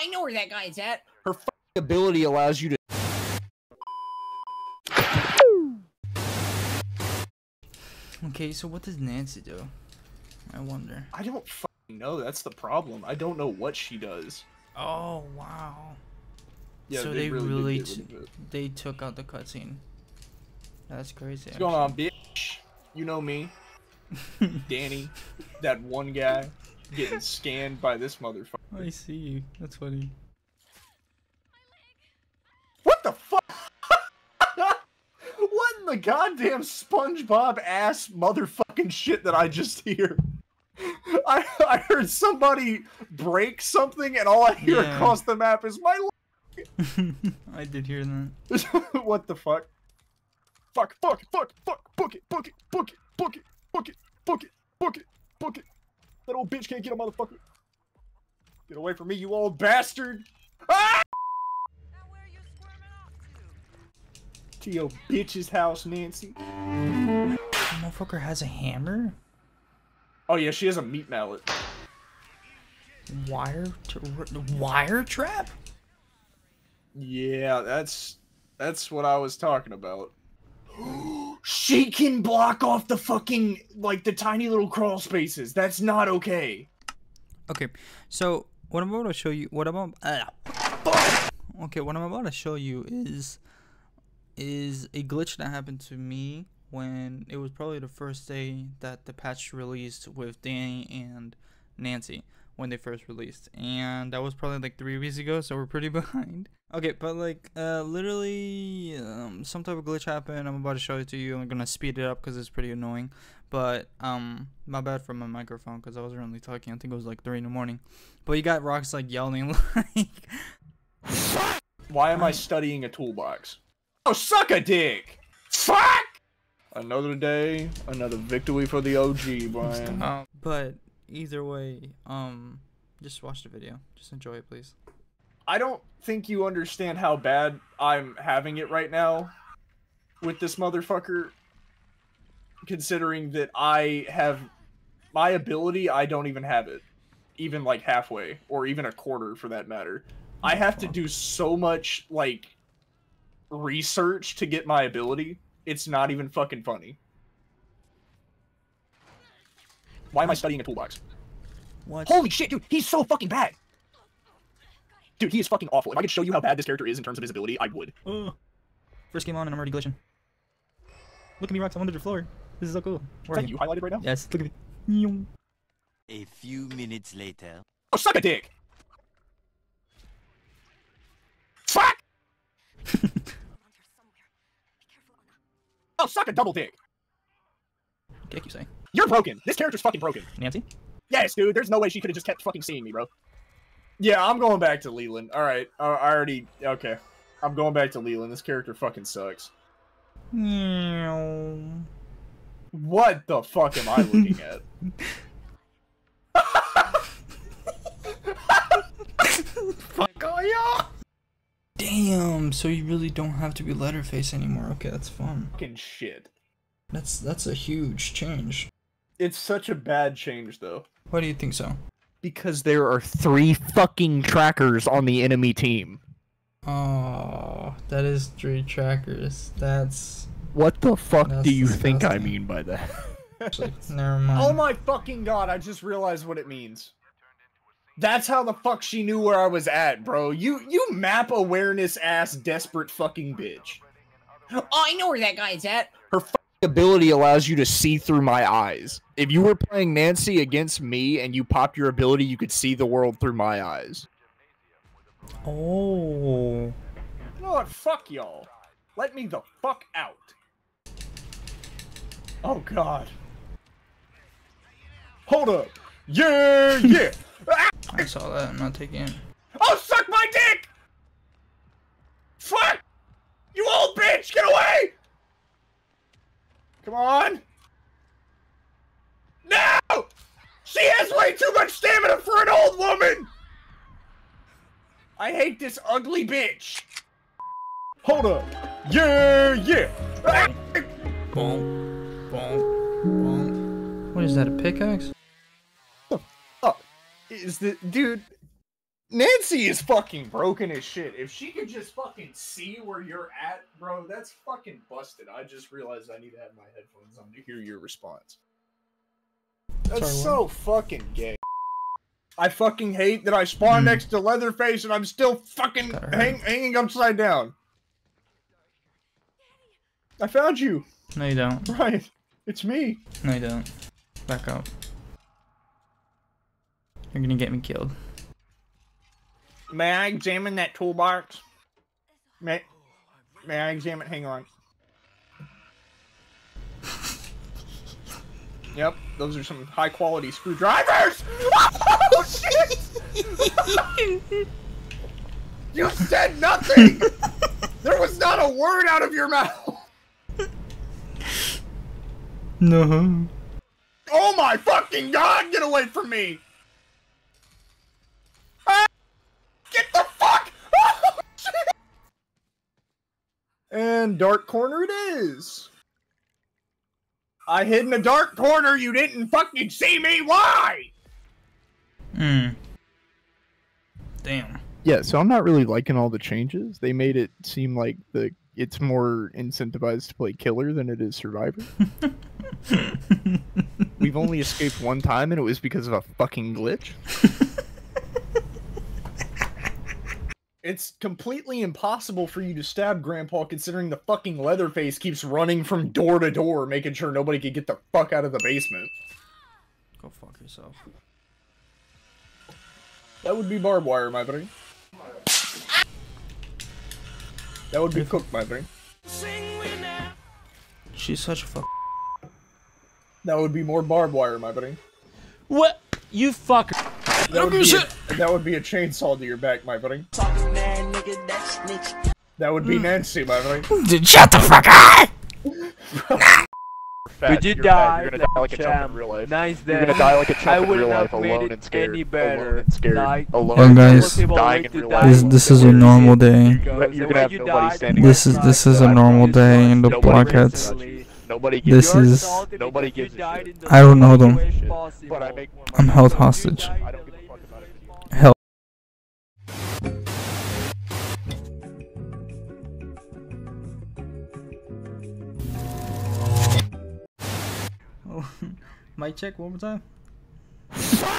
I know where that guy's at. Her fucking ability allows you to. Okay, so what does Nancy do? I wonder. I don't fucking know. That's the problem. I don't know what she does. Oh wow. Yeah, so they they, really did really, get t- rid of it. they took out the cutscene. That's crazy. What's going on, bitch? You know me, Danny, that one guy getting scanned by this motherfucker. I see you. That's funny. What the fuck? what in the goddamn SpongeBob ass motherfucking shit that I just hear? I I heard somebody break something, and all I hear Yeah. across the map is my. leg. I did hear that. what the fuck? Fuck! Fuck! Fuck! Fuck! Book it! Book it! Book it! Book it! Book it! Book it! Book it! Book it! That old bitch can't get a motherfucker. Get away from me, you old bastard! Ah! To your bitch's house, Nancy. Motherfucker has a hammer. Oh yeah, she has a meat mallet. Wire to wire trap. Yeah, that's that's what I was talking about. she can block off the fucking like the tiny little crawl spaces. That's not okay. Okay, so what I'm about to show you, what I'm about, ah, okay, what I'm about to show you is is a glitch that happened to me when it was probably the first day that the patch released with Danny and Nancy when they first released, and that was probably like three weeks ago, so we're pretty behind. Okay, but like uh, literally, um, some type of glitch happened. I'm about to show it to you. I'm gonna speed it up because it's pretty annoying. But um, my bad for my microphone because I wasn't really talking. I think it was like three in the morning. But you got rocks like yelling like. Why am I studying a toolbox? Oh, suck a dick! Fuck! Another day, another victory for the OG, Brian. Um, but either way, um, just watch the video. Just enjoy it, please. I don't think you understand how bad I'm having it right now with this motherfucker. Considering that I have my ability, I don't even have it. Even like halfway, or even a quarter for that matter. I have to do so much, like, research to get my ability. It's not even fucking funny. Why am I studying a toolbox? What? Holy shit, dude, he's so fucking bad. Dude, he is fucking awful. If I could show you how bad this character is in terms of his ability, I would. Oh. First game on and I'm already glitching. Look at me, rocks. I'm under the floor. This is so cool. Is Where are that you? you highlighted right now? Yes. Look at me. A few minutes later. Oh, suck a dick! Fuck! oh, suck a double dick! Kick you say. You're broken. This character's fucking broken. Nancy? Yes, dude. There's no way she could have just kept fucking seeing me, bro. Yeah, I'm going back to Leland. All right, uh, I already okay. I'm going back to Leland. This character fucking sucks. Meow. What the fuck am I looking at? Fuck all y'all. Damn. So you really don't have to be Leatherface anymore. Okay, that's fun. fucking shit. That's that's a huge change. It's such a bad change, though. Why do you think so? Because there are three fucking trackers on the enemy team. Oh, that is three trackers. That's What the fuck do you think I mean by that? actually never mind. oh my fucking god, I just realized what it means. That's how the fuck she knew where I was at, bro. You you map awareness ass desperate fucking bitch. Oh, I know where that guy's at. Her fucking ability allows you to see through my eyes. If you were playing Nancy against me and you popped your ability, you could see the world through my eyes. Oh. You know what? Fuck y'all. Let me the fuck out. Oh god. Hold up. Yeah, yeah. Ah! I saw that. I'm not taking it. Oh, suck my dick! Fuck! You old bitch, get away! Come on! No! She has way too much stamina for an old woman! I hate this ugly bitch! Hold up. Yeah, yeah! Ah! Boom. Boom. Boom. What is that? A pickaxe? Oh, is the dude? Nancy is fucking broken as shit. If she could just fucking see where you're at, bro, that's fucking busted. I just realized I need to have my headphones on to hear your response. That's Sorry, what? so fucking gay. I fucking hate that I spawned Mm. next to Leatherface and I'm still fucking hang, hanging upside down. I found you. No, you don't. Right. It's me. No, you don't. Back up. You're gonna get me killed. May I examine that toolbox? May, may I examine? Hang on. Yep, those are some high quality screwdrivers. Oh shit! you said nothing. there was not a word out of your mouth. No. Oh my fucking god! Get away from me! Ah! Get the fuck! Oh, shit! And dark corner it is. I hid in a dark corner. You didn't fucking see me. Why? Hmm. Damn. Yeah, so I'm not really liking all the changes. They made it seem like the it's more incentivized to play killer than it is survivor. We've only escaped one time, and it was because of a fucking glitch. it's completely impossible for you to stab Grandpa considering the fucking Leatherface keeps running from door to door, making sure nobody can get the fuck out of the basement. Go fuck yourself. That would be barbed wire, my buddy. That would be cooked, my buddy. She's such a fuck. That would be more barbed wire, my buddy. What? You fucker. That would, a, that would be a chainsaw to your back, my buddy. That would be mm. Nancy, my buddy. Dude, shut the fuck up! Would you die, like, champ? Nice day. You're gonna die like a chump I in would real not life, alone it and scared. any better. Alone and scared. Like, alone. Well, guys, dying in real life. This this is a normal day. Because You're gonna have you nobody died, standing This is this is a normal day in the Nobody BlockHeads. cares. Nobody This gives a shit. is- Nobody gives a shit. I don't know them. worst way possible. But I make I'm held hostage. I don't Mic check one more time.